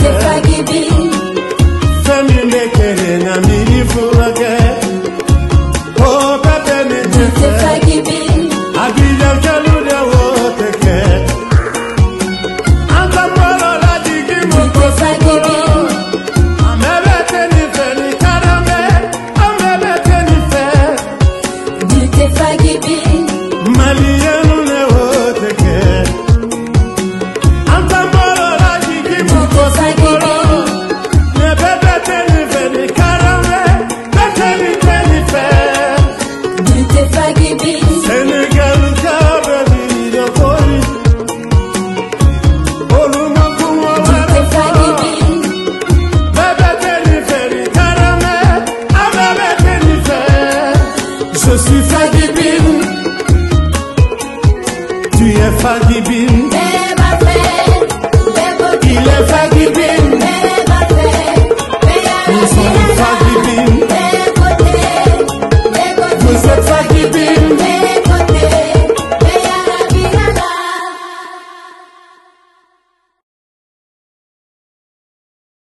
Tek gibi FIFA gibiyim. UEFA gibiyim.